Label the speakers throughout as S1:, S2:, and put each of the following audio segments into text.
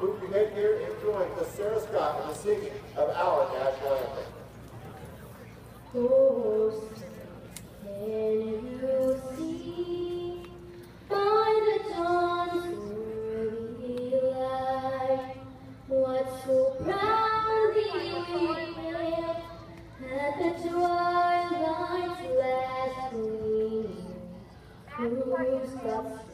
S1: Remove your headgear and join Miss Sara Scott in the singing of our national anthem.
S2: Ghost, can you see by the dawn's early light what the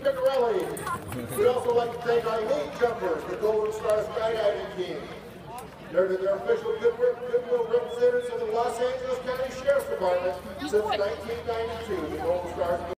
S1: Piccarelli. We'd also like to thank our elite jumpers, the Golden Star Skydiving Team. They're their official Goodwill, Goodwill representatives of the Los Angeles County Sheriff's Department since 1992. The Golden Stars